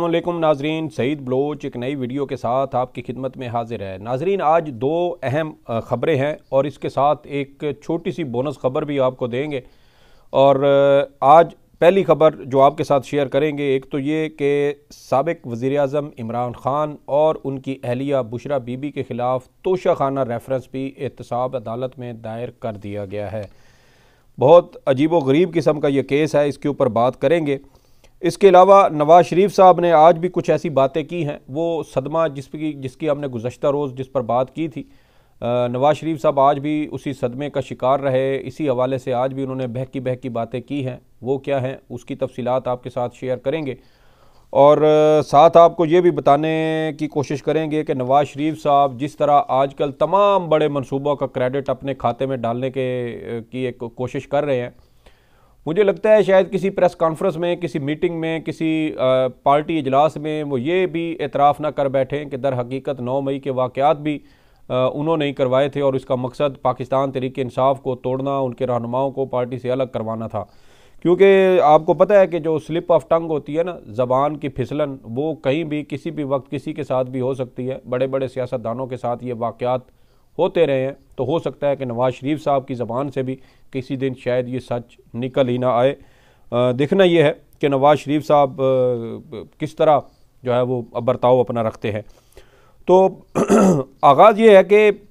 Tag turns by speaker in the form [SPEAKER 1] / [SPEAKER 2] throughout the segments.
[SPEAKER 1] वालेकुम नाजरीन, सईद बलोच एक नई वीडियो के साथ आपकी खिदमत में हाजिर है। नाजरीन, आज दो अहम ख़बरें हैं और इसके साथ एक छोटी सी बोनस ख़बर भी आपको देंगे। और आज पहली ख़बर जो आपके साथ शेयर करेंगे, एक तो ये कि सबक वज़ी अजम इमरान ख़ान और उनकी अहलिया बुशरा बीबी के ख़िलाफ़ तोशा खाना रेफरेंस भी एहतसाब अदालत में दायर कर दिया गया है। बहुत अजीब व गरीब किस्म का ये केस है, इसके ऊपर बात करेंगे। इसके अलावा नवाज़ शरीफ साहब ने आज भी कुछ ऐसी बातें की हैं। वो सदमा जिसकी जिसकी हमने गुजशत रोज़ जिस पर बात की थी नवाज़ शरीफ साहब आज भी उसी सदमे का शिकार रहे। इसी हवाले से आज भी उन्होंने बहकी बहकी बातें की हैं। वो क्या हैं, उसकी तफसीत आपके साथ शेयर करेंगे। और साथ आपको ये भी बताने की कोशिश करेंगे कि नवाज़ शरीफ साहब जिस तरह आजकल तमाम बड़े मनसूबों का क्रेडिट अपने खाते में डालने के की एक कोशिश कर रहे हैं मुझे लगता है शायद किसी प्रेस कॉन्फ्रेंस में, किसी मीटिंग में, किसी पार्टी इजलास में वो ये भी एतराफ़ ना कर बैठे कि दर हकीकत नौ मई के वाक़ात भी उन्होंने ही करवाए थे और इसका मकसद पाकिस्तान तरीके इंसाफ को तोड़ना, उनके रहनुमाओं को पार्टी से अलग करवाना था। क्योंकि आपको पता है कि जो स्लिप ऑफ़ टंग होती है ना, ज़बान की फिसलन, वो कहीं भी, किसी भी वक्त किसी के साथ भी हो सकती है। बड़े बड़े सियासतदानों के साथ ये वाक़ात होते रहे हैं तो हो सकता है कि नवाज़ शरीफ साहब की ज़बान से भी किसी दिन शायद ये सच निकल ही ना आए। देखना यह है कि नवाज़ शरीफ साहब किस तरह जो है वो बर्ताव अपना रखते हैं। तो आगाज़ ये है कि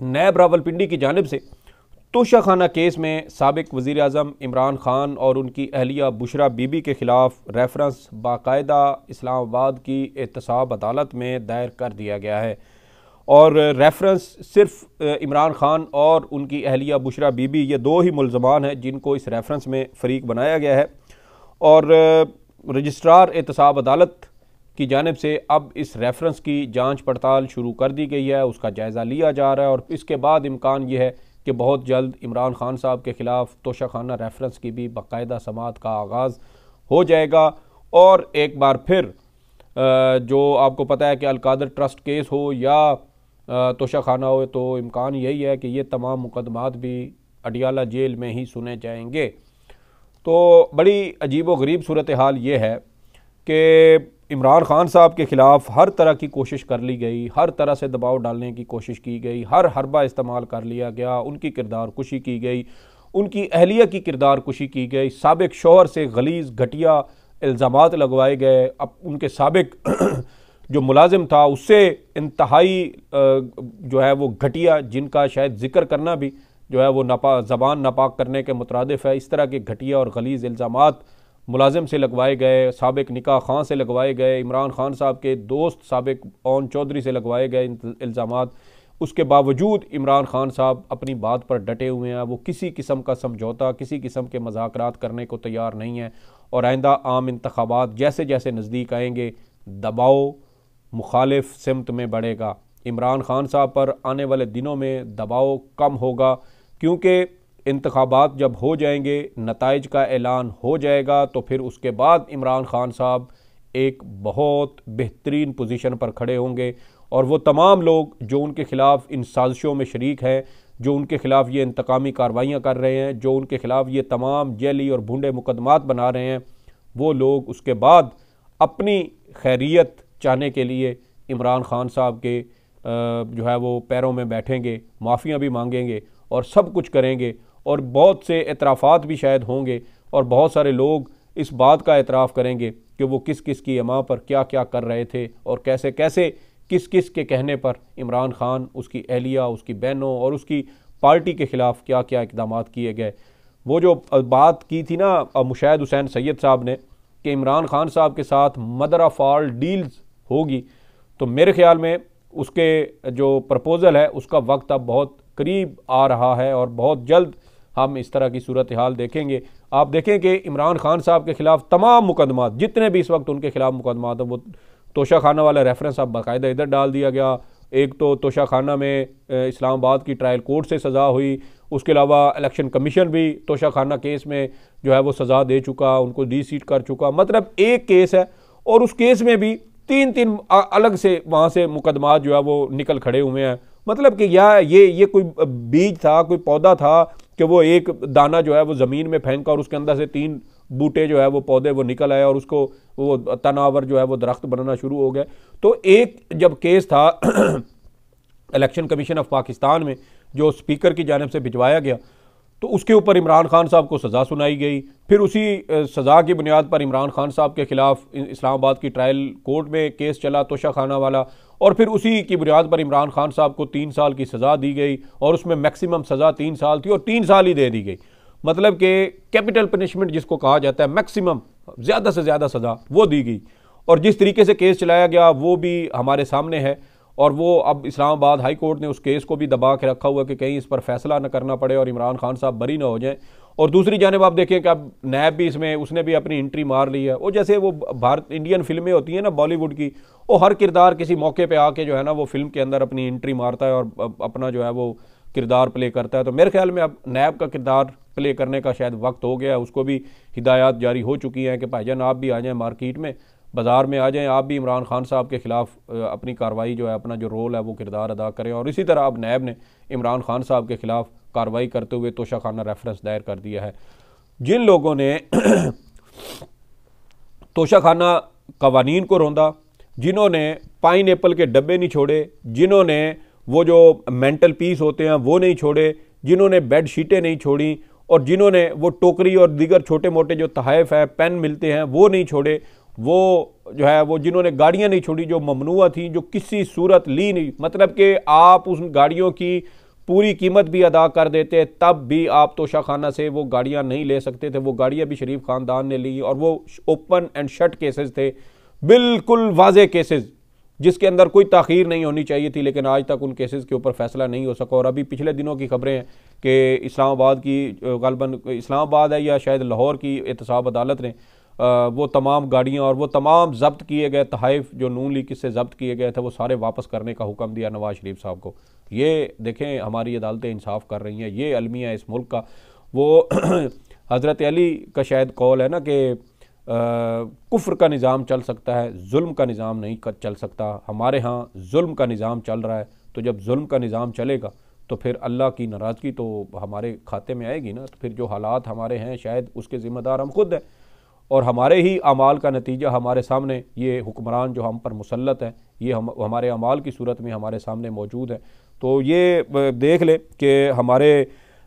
[SPEAKER 1] नैब रावलपिंडी की जानब से तोशा खाना केस में सबक वज़ी अजम इमरान ख़ान और उनकी अहलिया बुशरा बीबी के ख़िलाफ़ रेफरेंस बाकायदा इस्लामाबाद की एहतसाब अदालत में दायर कर दिया गया है। और रेफरेंस सिर्फ़ इमरान खान और उनकी अहलिया बुशरा बीबी, ये दो ही मुलजमान हैं जिनको इस रेफरेंस में फ़रीक बनाया गया है। और रजिस्ट्रार एहतसाब अदालत की जानब से अब इस रेफरेंस की जाँच पड़ताल शुरू कर दी गई है, उसका जायज़ा लिया जा रहा है और इसके बाद इम्कान यह है कि बहुत जल्द इमरान खान साहब के ख़िलाफ़ तोशा खाना रेफरेंस की भी बाकायदा समात का आगाज़ हो जाएगा। और एक बार फिर जो आपको पता है कि अलकादर ट्रस्ट केस हो या तोशा खाना हो तो इम्कान यही है कि ये तमाम मुकदमात भी अडियाला जेल में ही सुने जाएँगे। तो बड़ी अजीब व गरीब सूरत हाल ये है कि इमरान खान साहब के ख़िलाफ़ हर तरह की कोशिश कर ली गई, हर तरह से दबाव डालने की कोशिश की गई, हर हरबा इस्तेमाल कर लिया गया, उनकी किरदार कुशी की गई, उनकी अहलिया की किरदार कुशी की गई, सबक शोहर से गलीज़ घटिया इल्ज़ाम लगवाए गए, अब उनके सबक जो मुलाजिम था, उससे इंतहाई जो है वो घटिया, जिनका शायद ज़िक्र करना भी जो है वो नपा, ज़बान नापाक करने के मुतरदफ़ है, इस तरह के घटिया और गलीज़ इल्ज़ाम मुलाजिम से लगवाए गए, सबक निका खां से लगवाए गए, इमरान खान साहब के दोस्त सबक ओन चौधरी से लगवाए गए इल्ज़ाम उसके बावजूद इमरान खान साहब अपनी बात पर डटे हुए हैं। वो किसी किस्म का समझौता, किसी किस्म के मज़ाक करने को तैयार नहीं है और आइंदा आम इंतबात जैसे जैसे नज़दीक आएँगे दबाव मुखालिफ सिमत में बढ़ेगा। इमरान खान साहब पर आने वाले दिनों में दबाव कम होगा, क्योंकि इंतबात जब हो जाएँगे नतज का ऐलान हो जाएगा तो फिर उसके बाद इमरान खान साहब एक बहुत बेहतरीन पोजीशन पर खड़े होंगे। और वो तमाम लोग जो उनके ख़िलाफ़ इन साजिशों में शरीक हैं, जो उनके ख़िलाफ़ ये इंतकामी कार्रवाइयाँ कर रहे हैं, जो उनके ख़िलाफ़ ये तमाम जेली और भूडे मुकदमात बना रहे हैं, वो लोग उसके बाद अपनी खैरियत चाहने के लिए इमरान खान साहब के जो है वो पैरों में बैठेंगे, माफ़ियाँ भी मांगेंगे और सब कुछ करेंगे और बहुत से एतराफ़ात भी शायद होंगे और बहुत सारे लोग इस बात का एतराफ़ करेंगे कि वो किस किस की अमा पर क्या क्या कर रहे थे और कैसे कैसे किस किस के कहने पर इमरान खान, उसकी अहलिया, उसकी बहनों और उसकी पार्टी के ख़िलाफ़ क्या क्या इकदाम किए गए। वो जो बात की थी ना मुशाहिद हुसैन सैयद साहब ने, कि इमरान खान साहब के साथ मदर ऑफ़ आल डील्स होगी। तो मेरे ख्याल में उसके जो प्रपोज़ल है, उसका वक्त अब बहुत करीब आ रहा है और बहुत जल्द हम इस तरह की सूरत हाल देखेंगे। आप देखें कि इमरान खान साहब के ख़िलाफ़ तमाम मुकदमा जितने भी इस वक्त उनके ख़िलाफ़ मुकदमा हैं, वो तोशा खाना वाला रेफरेंस अब बाकायदा इधर डाल दिया गया। एक तो तोशा खाना में इस्लामाबाद की ट्रायल कोर्ट से सज़ा हुई। उसके अलावा इलेक्शन कमीशन भी तोशा खाना केस में जो है वो सज़ा दे चुका, उनको डी सीट कर चुका। मतलब एक केस है और उस केस में भी तीन तीन अलग से वहाँ से मुकदमा जो है वो निकल खड़े हुए हैं। मतलब कि यह ये ये कोई बीज था, कोई पौधा था कि वो एक दाना जो है वो ज़मीन में फेंका और उसके अंदर से तीन बूटे जो है वो पौधे वो निकल आए और उसको वो तनावर जो है वो दरख्त बनना शुरू हो गया तो एक जब केस था इलेक्शन कमीशन ऑफ़ पाकिस्तान में, जो स्पीकर की जानब से भिजवाया गया तो उसके ऊपर इमरान खान साहब को सज़ा सुनाई गई। फिर उसी सज़ा की बुनियाद पर इमरान खान साहब के खिलाफ इस्लामाबाद की ट्रायल कोर्ट में केस चला तोशा खाना वाला। और फिर उसी की बुनियाद पर इमरान खान साहब को तीन साल की सज़ा दी गई और उसमें मैक्सिमम सज़ा तीन साल थी और तीन साल ही दे दी गई। मतलब कि कैपिटल पनिशमेंट जिसको कहा जाता है, मैक्सिमम ज़्यादा से ज़्यादा सज़ा वो दी गई। और जिस तरीके से केस चलाया गया, वो भी हमारे सामने है। और वो अब इस्लामाबाद हाई कोर्ट ने उस केस को भी दबा के रखा हुआ कि कहीं इस पर फैसला न करना पड़े और इमरान खान साहब बरी ना हो जाएँ। और दूसरी जानब आप देखें कि अब नैब भी इसमें, उसने भी अपनी एंट्री मार ली है। वो जैसे वो भारत इंडियन फ़िल्में होती हैं ना बॉलीवुड की, वो हर किरदार किसी मौके पर आके जो है ना वो फ़िल्म के अंदर अपनी एंट्री मारता है और अपना जो है वो किरदार प्ले करता है। तो मेरे ख्याल में अब नैब का किरदार प्ले करने का शायद वक्त हो गया उसको भी हिदायत जारी हो चुकी हैं कि भाईजान आप भी आ जाएँ मार्केट में। बाज़ार में आ जाएँ, आप भी इमरान खान साहब के ख़िलाफ़ अपनी कार्रवाई जो है, अपना जो रोल है, वो किरदार अदा करें। और इसी तरह अब नैब ने इमरान खान साहब के ख़िलाफ़ कार्रवाई करते हुए तोशा खाना रेफरेंस दायर कर दिया है। जिन लोगों ने तोशा खाना कवानीन को रोंदा, जिन्होंने पाइन के डब्बे नहीं छोड़े, जिन्होंने वो जो मेंटल पीस होते हैं, वो नहीं छोड़े, जिन्होंने बेड शीटें नहीं छोड़ी, और जिन्होंने वो टोकरी और दीगर छोटे मोटे जो तहफ़ है पेन मिलते हैं, वो नहीं छोड़े वो जो है, वो जिन्होंने गाड़ियाँ नहीं छोड़ी, जो ममनुआ थी, जो किसी सूरत ली नहीं मतलब कि आप उस गाड़ियों की पूरी कीमत भी अदा कर देते, तब भी आप तोशाखाना से वो गाड़ियाँ नहीं ले सकते थे। वो गाड़ियाँ भी शरीफ खानदान ने ली और वो ओपन एंड शट केसेस थे, बिल्कुल वाज केसेस, जिसके अंदर कोई तखीर नहीं होनी चाहिए थी, लेकिन आज तक उन केसेस के ऊपर फैसला नहीं हो सका। और अभी पिछले दिनों की खबरें हैं कि इस्लामाबाद की गालबन, इस्लामाबाद है या शायद लाहौर की एहतसाब अदालत ने वो तमाम गाड़ियाँ और वो तमाम जब्त किए गए तहफ़, जो नून लीग से जब्त किए गए थे, वो सारे वापस करने का हुक्म दिया नवाज़ शरीफ साहब को। ये देखें, हमारी अदालतें इंसाफ कर रही हैं, ये अलमिया इस मुल्क का। वो हज़रत अली का शायद कौल है ना कि कुफ्र का निज़ाम चल सकता है, जुल्म का निज़ाम नहीं चल सकता। हमारे यहाँ जुल्म का निज़ाम चल रहा है तो जब जुल्म का निज़ाम चलेगा तो फिर अल्लाह की नाराज़गी तो हमारे खाते में आएगी ना तो फिर जो हालात हमारे हैं, शायद उसके ज़िम्मेदार हम खुद हैं। और हमारे ही अमाल का नतीजा हमारे सामने, ये हुक्मरान जो हम पर मुसलत हैं, ये हम, हमारे अमाल की सूरत में हमारे सामने मौजूद है। तो ये देख लें कि हमारे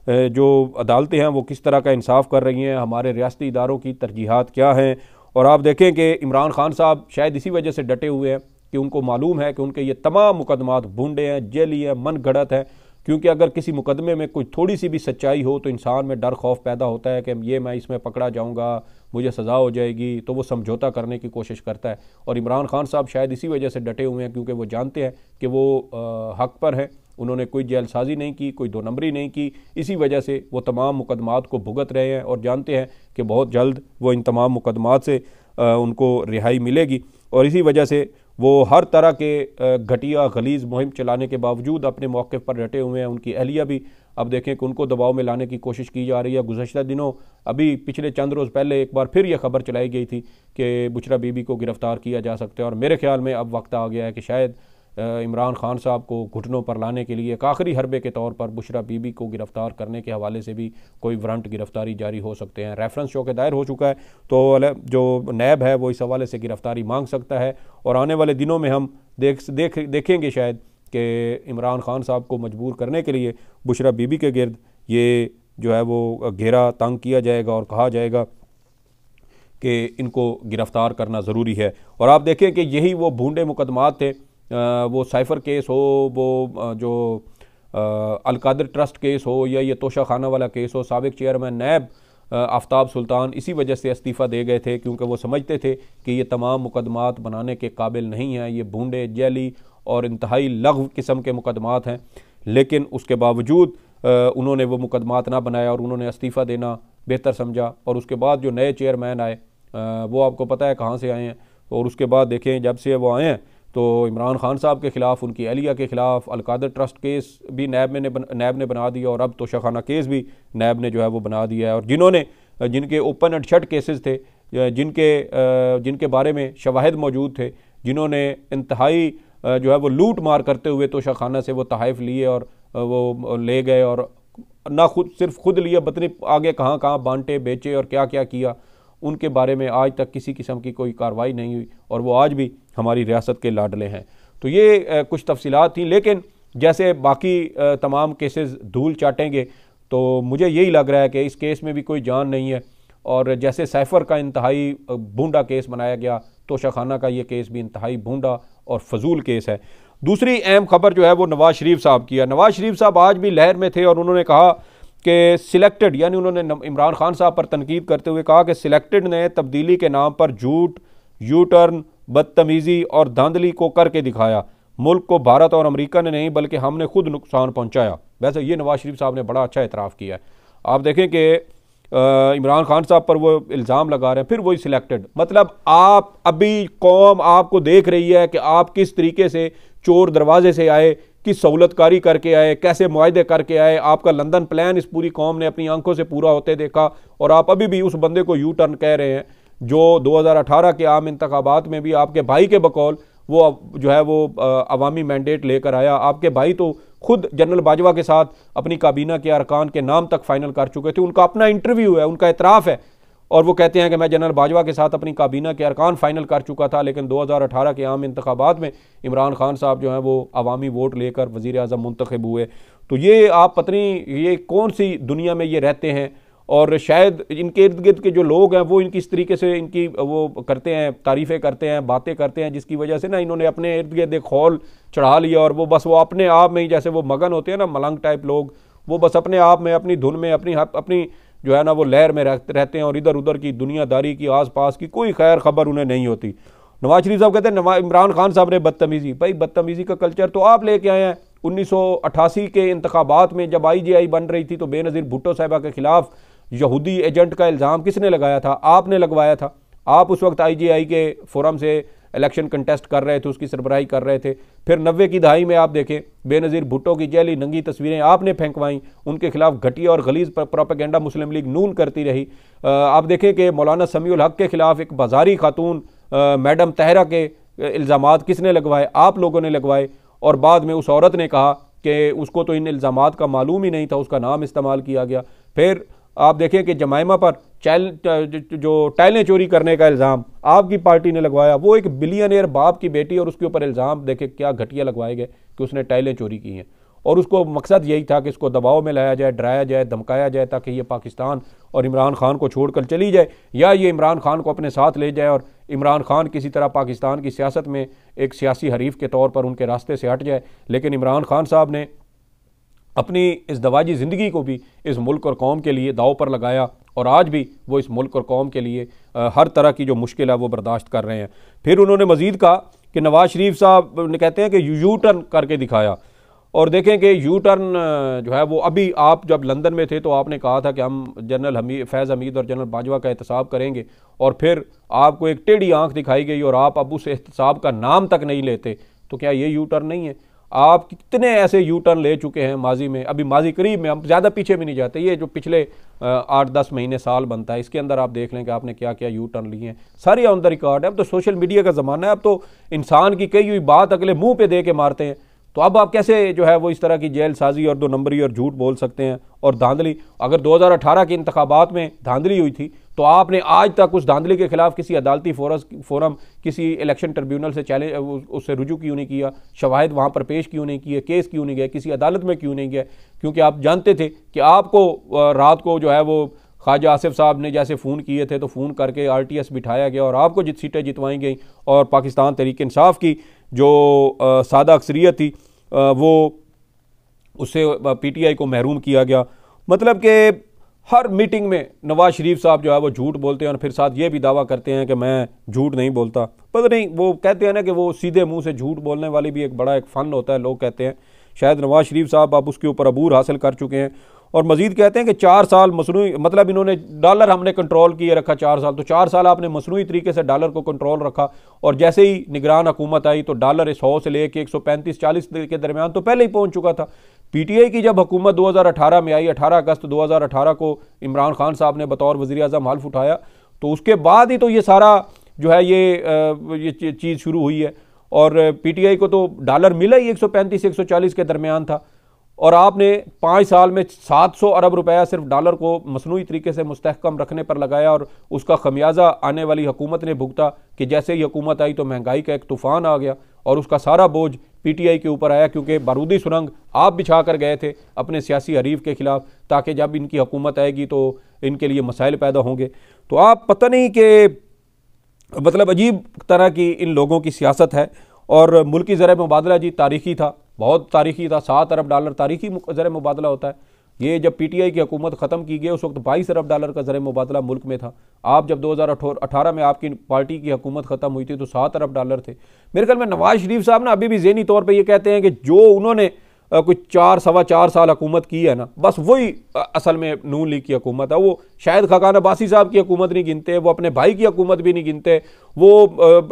[SPEAKER 1] जो अदालतें हैं, वो किस तरह का इंसाफ कर रही हैं, हमारे रियाती इदारों की तरजीहत क्या हैं। और आप देखें कि इमरान खान साहब शायद इसी वजह से डटे हुए हैं कि उनको मालूम है कि उनके ये तमाम मुकदमात भूडे हैं, जेली हैं मन गढ़त हैं। क्योंकि अगर किसी मुकदमे में कोई थोड़ी सी भी सच्चाई हो तो इंसान में डर खौफ पैदा होता है कि ये मैं इसमें पकड़ा जाऊँगा मुझे सज़ा हो जाएगी तो वो समझौता करने की कोशिश करता है। और इमरान खान साहब शायद इसी वजह से डटे हुए हैं क्योंकि वो जानते हैं कि वो आ, हक पर हैं। उन्होंने कोई जेलसाजी नहीं की कोई दो नंबरी नहीं की। इसी वजह से वो तमाम मुकदमात को भुगत रहे हैं और जानते हैं कि बहुत जल्द वो इन तमाम मुकदमात से आ, उनको रिहाई मिलेगी। और इसी वजह से वो हर तरह के घटिया गलीज मुहिम चलाने के बावजूद अपने मौके पर डटे हुए हैं, उनकी अहलिया भी। अब देखें कि उनको दबाव में लाने की कोशिश की जा रही है। गुजशत दिनों, अभी पिछले चंद रोज़ पहले एक बार फिर यह खबर चलाई गई थी कि बुचरा बीबी को गिरफ़्तार किया जा सकता है और मेरे ख्याल में अब वक्त आ गया है कि शायद इमरान खान साहब को घुटनों पर लाने के लिए एक आखिरी हरबे के तौर पर बुशरा बीबी को गिरफ़्तार करने के हवाले से भी कोई वारंट गिरफ़्तारी जारी हो सकते हैं। रेफरेंस शो के दायर हो चुका है तो जो नैब है वो इस हवाले से गिरफ़्तारी मांग सकता है और आने वाले दिनों में हम देख देख, देखेंगे शायद कि इमरान खान साहब को मजबूर करने के लिए बुशरा बीबी के गिरद ये जो है वो घेरा तंग किया जाएगा और कहा जाएगा कि इनको गिरफ़्तार करना ज़रूरी है। और आप देखें कि यही वो भूडे मुकदमात थे वो साइफ़र केस हो, वो जो अलकादर ट्रस्ट केस हो या ये तोशा खाना वाला केस हो, सबक चेयरमैन नैब आफ्ताब सुल्तान इसी वजह से इस्तीफ़ा दे गए थे क्योंकि वो समझते थे कि ये तमाम मुकदमात बनाने के काबिल नहीं हैं, ये बूंडे जैली और इंतहाई लघु किस्म के मुकदमात हैं। लेकिन उसके बावजूद उन्होंने वो मुकदमात ना बनाया और उन्होंने इस्तीफ़ा देना बेहतर समझा और उसके बाद जो नए चेयरमैन आए वो आपको पता है कहाँ से आए हैं और उसके बाद देखें जब से वो आए हैं तो इमरान खान साहब के ख़िलाफ़, उनकी अहलिया के ख़िलाफ़ अलकादर ट्रस्ट केस भी नैब में ने नैब ने बना दिया और अब तोशाखाना केस भी नैब ने जो है वो बना दिया है। और जिन्होंने, जिनके ओपन एंड शट केसेस थे, जिनके जिनके बारे में शवाहद मौजूद थे, जिन्होंने इंतहाई, जो है वो लूट मार करते हुए तोशाखाना से वो तहफ़ लिए और, वो ले गए और ना खुद, सिर्फ़ खुद लिए, बतनी आगे कहाँ कहाँ बांटे, बेचे और क्या क्या किया। उनके बारे में आज तक किसी किस्म की कोई कार्रवाई नहीं हुई और वो आज भी हमारी रियासत के लाडले हैं। तो ये कुछ तफसीलात थी, लेकिन जैसे बाकी तमाम केसेस धूल चाटेंगे तो मुझे यही लग रहा है कि इस केस में भी कोई जान नहीं है। और जैसे सैफर का इंतहाई बूंदा केस बनाया गया, तोशाखाना का ये केस भी इंतहाई बूंदा और फजूल केस है। दूसरी अहम खबर जो है वो नवाज़ शरीफ साहब की है। नवाज़ शरीफ साहब आज भी लहर में थे और उन्होंने कहा कि सिलेक्टेड यानी उन्होंने इमरान खान साहब पर तनकीद करते हुए कहा कि सिलेक्टेड ने तब्दीली के नाम पर झूठ यू टर्न बदतमीज़ी और धांधली को करके दिखाया। मुल्क को भारत और अमेरिका ने नहीं, बल्कि हमने खुद नुकसान पहुँचाया। वैसे ये नवाज़ शरीफ साहब ने बड़ा अच्छा इतराफ़ किया है। आप देखें कि इमरान खान साहब पर वो इल्ज़ाम लगा रहे हैं, फिर वही सिलेक्टेड मतलब आप, अभी कौम आपको देख रही है कि आप किस तरीके से चोर दरवाजे से आए किस सहूलतकारी करके आए, कैसे मुआदे करके आए, आपका लंदन प्लान इस पूरी कौम ने अपनी आँखों से पूरा होते देखा और आप अभी भी उस बंदे को यू टर्न कह रहे हैं, जो 2018 के आम इंतबात में भी आपके भाई के बकौल वो जो है वो अवामी मैंडेट लेकर आया। आपके भाई तो खुद जनरल बाजवा के साथ अपनी काबीना के अरकान के नाम तक फाइनल कर चुके थे। उनका अपना इंटरव्यू है, उनका इतराफ़ है। और वो कहते हैं कि मैं जनरल बाजवा के साथ अपनी काबीना के अरकान फाइनल कर चुका था, लेकिन 2018 के आम इंतबात में इमरान खान साहब जो हैं वो अवामी वोट लेकर वज़ी अजम मुंतखब हुए। तो ये आप पत्नी, ये कौन सी दुनिया में ये रहते हैं? और शायद इनके इर्द गिर्द के जो लोग हैं, वो इनकी इस तरीके से इनकी वो करते हैं, तारीफ़ें करते हैं, बातें करते हैं, जिसकी वजह से ना इन्होंने अपने इर्द गिर्द एक हॉल चढ़ा लिया और वो बस वो अपने आप में ही जैसे वो मगन होते हैं ना, मलंग टाइप लोग, वो बस अपने आप में, अपनी धुन में, अपनी अपनी जो है ना, वो लहर में रहते हैं और इधर उधर की दुनियादारी की आस पास की कोई खैर खबर उन्हें नहीं होती। नवाज़ शरीफ साहब कहते हैं इमरान खान साहब ने बदतमीज़ी, भाई, बदतमीज़ी का कल्चर तो आप लेके आए हैं। उन्नीस सौ अठासी के इंतबात में जब आई जी आई बन रही थी तो बेनज़ीर भुट्टो साहबा के खिलाफ यहूदी एजेंट का इल्ज़ाम किसने लगाया था? आपने लगवाया था। आप उस वक्त आई जी आई के फोरम से इलेक्शन कंटेस्ट कर रहे थे, उसकी सरबराही कर रहे थे। फिर नब्बे की दहाई में आप देखें, बेनज़ीर भुट्टो की जैली, नंगी तस्वीरें आपने फेंकवाईं, उनके खिलाफ घटिया और गलीज प्रोपागेंडा मुस्लिम लीग नून करती रही। आप देखें कि मौलाना समीउल हक के खिलाफ एक बाजारी खातून मैडम तहरा के इल्ज़ाम किसने लगवाए? आप लोगों ने लगवाए। और बाद में उस औरत ने कहा कि उसको तो इन इल्ज़ाम का मालूम ही नहीं था, उसका नाम इस्तेमाल किया गया। फिर आप देखें कि जमाइमा पर चैल जो टाइलें चोरी करने का इल्ज़ाम आपकी पार्टी ने लगवाया, वो एक बिलियनियर बाप की बेटी और उसके ऊपर इल्ज़ाम, देखे क्या घटिया लगवाए गए कि उसने टाइलें चोरी की हैं। और उसको मकसद यही था कि इसको दबाव में लाया जाए, डराया जाए, धमकाया जाए, ताकि ये पाकिस्तान और इमरान खान को छोड़कर चली जाए, या ये इमरान खान को अपने साथ ले जाए और इमरान खान किसी तरह पाकिस्तान की सियासत में एक सियासी हरीफ के तौर पर उनके रास्ते से हट जाए। लेकिन इमरान खान साहब ने अपनी इस दवाजी ज़िंदगी को भी इस मुल्क और कौम के लिए दाव पर लगाया और आज भी वो इस मुल्क और कौम के लिए हर तरह की जो मुश्किल है वो बर्दाश्त कर रहे हैं। फिर उन्होंने मज़ीद कहा कि नवाज़ शरीफ साहब ने कहते हैं कि यू टर्न करके दिखाया और देखें कि यू टर्न जो है वो अभी आप जब लंदन में थे तो आपने कहा था कि हम जनरल हमी, फैज़ हमीद और जनरल बाजवा का एहतसाब करेंगे और फिर आपको एक टेढ़ी आँख दिखाई गई और आप अब उस एहतसाब का नाम तक नहीं लेते तो क्या ये यू टर्न नहीं है? आप कितने ऐसे यू टर्न ले चुके हैं माजी में? अभी माजी करीब में, हम ज़्यादा पीछे भी नहीं जाते। ये जो पिछले आठ दस महीने साल बनता है, इसके अंदर आप देख लें कि आपने क्या क्या यू टर्न लिए हैं। सारी ऑन द रिकॉर्ड है। अब तो सोशल मीडिया का ज़माना है, अब तो इंसान की कई हुई बात अगले मुँह पे दे के मारते हैं। तो अब आप कैसे जो है वो इस तरह की जेल साजी और दो नंबरी और झूठ बोल सकते हैं? और धांधली, अगर 2018 के इंतबात में धांधली हुई थी तो आपने आज तक उस धांधली के खिलाफ किसी अदालती फोरस फोरम, किसी इलेक्शन ट्रिब्यूनल से चैलेंज उससे रुजू क्यों नहीं किया? शवाहद वहाँ पर पेश क्यों नहीं किए? केस क्यों नहीं गए? किसी अदालत में क्यों नहीं गए? क्योंकि आप जानते थे कि आपको रात को जो है वो ख्वाजा आसिफ साहब ने जैसे फ़ोन किए थे तो फ़ोन करके आर टी एस बिठाया गया और आपको जित सीटें जितवाई गई और पाकिस्तान तरीके इंसाफ की जो सादा अक्सरियत थी वो उससे पीटीआई को महरूम किया गया। मतलब कि हर मीटिंग में नवाज़ शरीफ साहब जो है वो झूठ बोलते हैं और फिर साथ ये भी दावा करते हैं कि मैं झूठ नहीं बोलता। पता नहीं, वो कहते हैं ना कि वो सीधे मुँह से झूठ बोलने वाली भी एक बड़ा एक फ़न होता है, लोग कहते हैं। शायद नवाज़ शरीफ साहब आप उसके ऊपर अबूर हासिल कर चुके हैं। और मजीद कहते हैं कि चार साल मसनू मतलब इन्होंने डॉलर हमने कंट्रोल किए रखा चार साल। तो चार साल आपने मसनू तरीके से डॉलर को कंट्रोल रखा और जैसे ही निगरान हुकूमत आई तो डॉलर सौ से लेके एक सौ पैंतीस चालीस के दरमियान तो पहले ही पहुँच चुका था। पीटीआई की जब हुकूमत 2018 में आई 18 अगस्त 2018 को इमरान खान साहब ने बतौर वजी अजम हल्फ उठाया तो उसके बाद ही तो ये सारा जो है ये ये चीज़ शुरू हुई है। और पीटीआई को तो डॉलर मिला ही 135 140 के दरमियान था। और आपने पाँच साल में सात सौ अरब रुपया सिर्फ़ डॉलर को मसनू तरीके से मुस्तकम रखने पर लगाया और उसका खमियाजा आने वाली हुकूमत ने भुगता कि जैसे ही हुकूमत आई तो महँगाई का एक तूफ़ान आ गया। और उसका सारा बोझ पीटीआई के ऊपर आया क्योंकि बारूदी सुरंग आप बिछा कर गए थे अपने सियासी हरीफ के खिलाफ, ताकि जब इनकी हुकूमत आएगी तो इनके लिए मसाइल पैदा होंगे। तो आप पता नहीं कि मतलब अजीब तरह की इन लोगों की सियासत है, और मुल्की ज़र मुबादला जी तारीखी था, बहुत तारीखी था, सात अरब डॉलर तारीखी ज़र मुबादला होता है। ये जब पीटीआई की हुकूमत ख़त्म की गई, उस वक्त बाईस अरब डॉलर का ज़र मुबादला मुल्क में था। आप जब दो हज़ार अठारह में आपकी पार्टी की हुकूमत ख़त्म हुई थी तो सात अरब डॉलर थे। मेरे ख्याल में नवाज़ शरीफ साहब ना अभी भी जहनी तौर पर यह कहते हैं कि जो उन्होंने कुछ चार, सवा चार साल हुकूमत की है ना, बस वही असल में नून लीग की हुकूमत है। वो शायद खकान अब्बासी साहब की हुकूमत नहीं गिनते, वो अपने भाई की हुकूमत भी नहीं गिनते। वो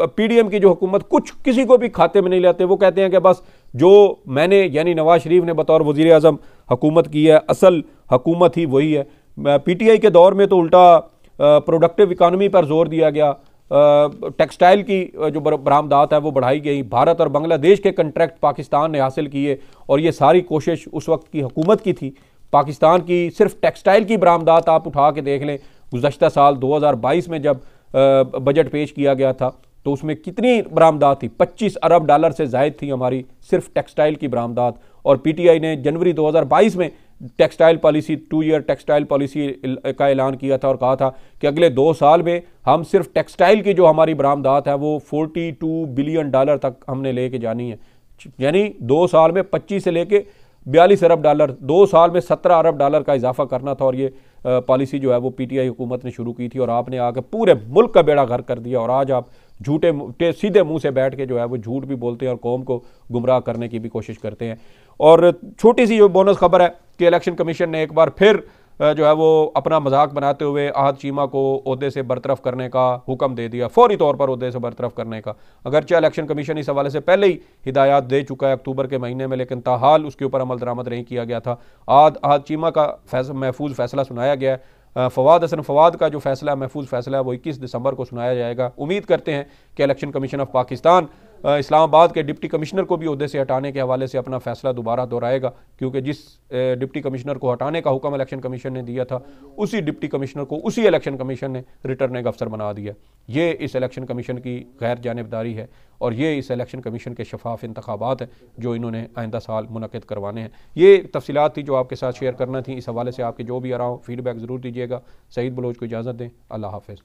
[SPEAKER 1] पीडीएम की जो हुकूमत, कुछ किसी को भी खाते में नहीं लेते। वो कहते हैं कि बस जो मैंने, यानी नवाज़ शरीफ ने बतौर वज़ी अजम हुकूमत की है, असल हकूमत ही वही है। पी टी आई के दौर में तो उल्टा प्रोडक्टिव इकानमी पर ज़ोर दिया गया। टेक्सटाइल की जो बरामदात है वो बढ़ाई गई। भारत और बांग्लादेश के कंट्रैक्ट पाकिस्तान ने हासिल किए और ये सारी कोशिश उस वक्त की हुकूमत की थी। पाकिस्तान की सिर्फ़ टेक्सटाइल की बरामदात आप उठा के देख लें, गुजशत साल 2022 में जब बजट पेश किया गया था तो उसमें कितनी बरामदात थी? 25 अरब डॉलर से जायद थी हमारी सिर्फ़ टेक्सटाइल की बरामदात और पीटीआई ने जनवरी 2022 में textile policy two year textile policy का ऐलान किया था और कहा था कि अगले दो साल में हम सिर्फ़ टेक्सटाइल की जो हमारी बरामदात है वो 42 बिलियन डॉलर तक हमने लेके जानी है। यानी दो साल में 25 से लेके बयालीस अरब डॉलर दो साल में सत्रह अरब डॉलर का इजाफा करना था और ये पॉलिसी जो है वो पी पीटीआई हुकूमत ने शुरू की थी और आपने आके पूरे मुल्क का बेड़ा घर कर दिया और आज आप झूठे सीधे मुँह से बैठ के जो है वो झूठ भी बोलते हैं और कौम को गुमराह करने की भी कोशिश करते हैं। और छोटी सी जो बोनस खबर है कि इलेक्शन कमीशन ने एक बार फिर जो है वो अपना मज़ाक बनाते हुए आहद चीमा को अहदे से बरतरफ करने का हुक्म दे दिया, फौरी तौर पर अहदे से बरतरफ करने का। अगरचे इलेक्शन कमीशन इस हवाले से पहले ही हिदायत दे चुका है अक्टूबर के महीने में, लेकिन ताहाल उसके ऊपर अमल दरामद नहीं किया गया था। आज आहद चीमा का फैस महफूज फैसला सुनाया गया है। फवाद हसन फवाद का जो फैसला, महफूज फैसला है, वो इक्कीस दिसंबर को सुनाया जाएगा। उम्मीद करते हैं कि election commission of Pakistan Islamabad के डिप्टी कमिश्नर को भी अहदे से हटाने के हवाले से अपना फैसला दोबारा दोहराएगा, क्योंकि जिस डिप्टी कमिश्नर को हटाने का हुक्म इलेक्शन कमीशन ने दिया था, उसी डिप्टी कमिश्नर को उसी इलेक्शन कमीशन ने रिटर्निंग अफसर बना दिया। ये इस इलेक्शन कमीशन की गैर जानबदारी है और ये इस इलेक्शन कमीशन के शफाफ इंतबात हैं, जो इन्होंने आइंदा साल मुनद करवाने हैं। ये तफसीत थी जो आपके साथ शेयर करना थी। इस हवाले से आपके जो भी आ रहा हो, फीडबैक ज़रूर दीजिएगा। सईद बलोच को इजाज़त दें। अल्लाह हाफिज़।